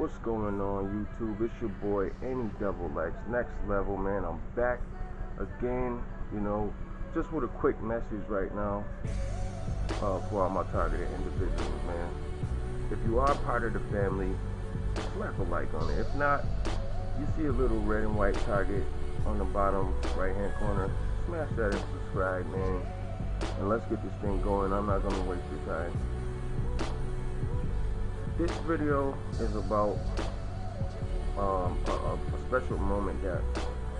What's going on YouTube? It's your boy Any Double X Nexx Level man. I'm back again, you know, just with a quick message right now uh, for all my targeted individuals, man. If you are part of the family, slap a like on it. If not, you see a little red and white target on the bottom right hand corner, smash that and subscribe, man. And let's get this thing going. I'm not gonna waste your time. This video is about um, a, a, special moment that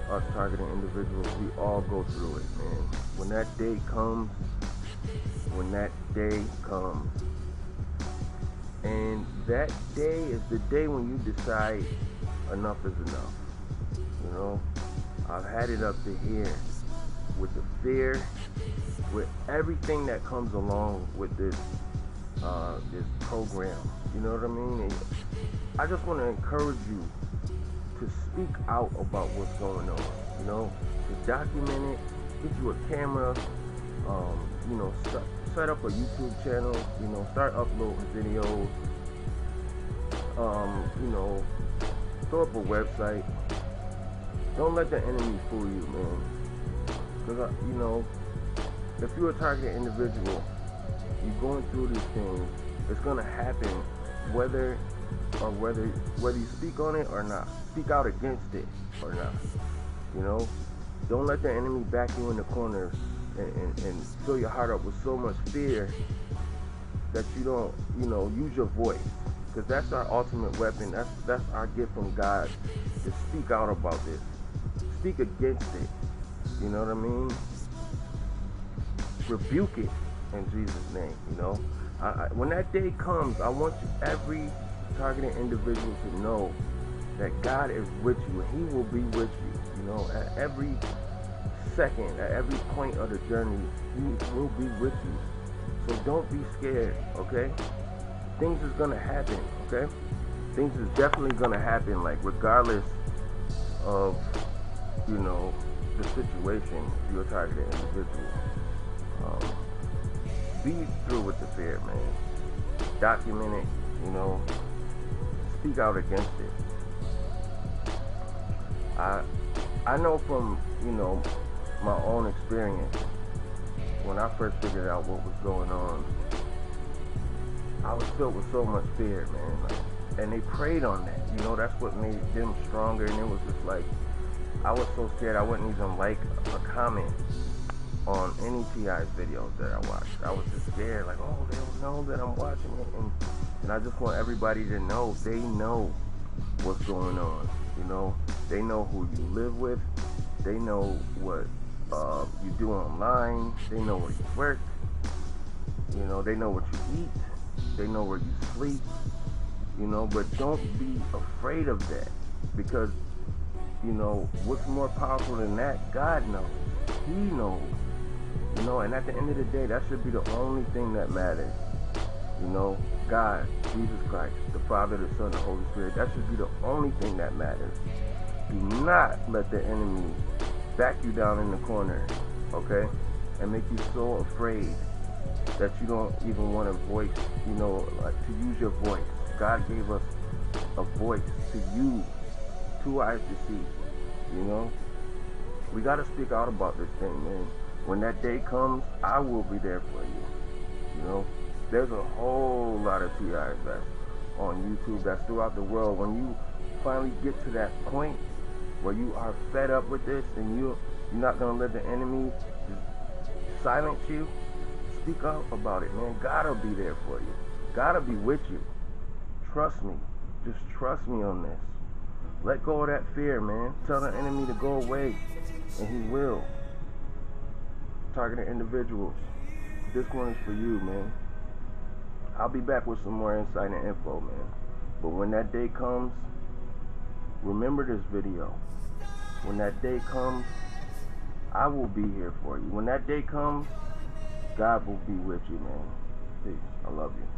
us targeting individuals, we all go through it, man. When that day comes, when that day comes, and that day is the day when you decide enough is enough. You know, I've had it up to here with the fear, with everything that comes along with this uh, this program. You know what I mean? And I just want to encourage you to speak out about what's going on. You know, to document it, get you a camera, um, you know, set, set up a YouTube channel, you know, start uploading videos, um, you know, throw up a website. Don't let the enemy fool you, man. Because, you know, if you're a targeted individual, you're going through these things, it's going to happen whether or whether whether you speak on it or not. Speak out against it or not. You know? Don't let the enemy back you in the corner and, and, and fill your heart up with so much fear that you don't, you know, use your voice. Because that's our ultimate weapon. That's that's our gift from God to speak out about this. Speak against it. You know what I mean? Rebuke it in Jesus' name, you know? I, I, when that day comes, I want every targeted individual to know that God is with you He will be with you. You know, at every second, at every point of the journey, He will be with you. So don't be scared, okay? Things is gonna happen, okay? Things is definitely gonna happen, like regardless of, you know, the situation, you're targeted individual. Um, be through with the fear, man. Document it, you know. Speak out against it. I I know from, you know, my own experience, when I first figured out what was going on, I was filled with so much fear, man. Like, and they preyed on that. You know, that's what made them stronger. And it was just like, I was so scared I wouldn't even like a comment on any TI's videos that I watched. I was just scared, like, oh, they don't know that I'm watching it. And, and I just want everybody to know they know what's going on. You know, they know who you live with. They know what uh, you do online. They know where you work. You know, they know what you eat. They know where you sleep. You know, but don't be afraid of that because, you know, what's more powerful than that? God knows. He knows. You know, and at the end of the day, that should be the only thing that matters. You know, God, Jesus Christ, the Father, the Son, the Holy Spirit, that should be the only thing that matters. Do not let the enemy back you down in the corner, okay? And make you so afraid that you don't even want to voice, you know, like to use your voice. God gave us a voice to use, two eyes to see, you know? We got to speak out about this thing, man when that day comes, I will be there for you. You know, there's a whole lot of TIs that's on YouTube, that's throughout the world. When you finally get to that point where you are fed up with this and you you're not gonna let the enemy silence you, speak up about it, man. God'll be there for you. God'll be with you. Trust me. Just trust me on this. Let go of that fear, man. Tell the enemy to go away, and he will targeting individuals. This one is for you, man. I'll be back with some more insight and info, man. But when that day comes, remember this video. When that day comes, I will be here for you. When that day comes, God will be with you, man. Peace. I love you.